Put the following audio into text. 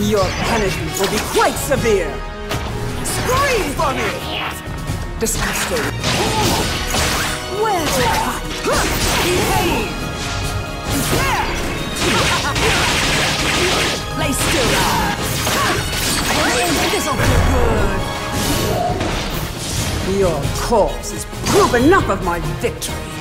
Your punishment will be quite severe. Scream for me! Disgusting. Where to I? Behave! Lay still now. This'll feel good. Your corpse is proof enough of my victory.